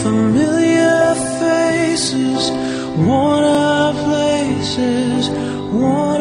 familiar faces, worn out places, worn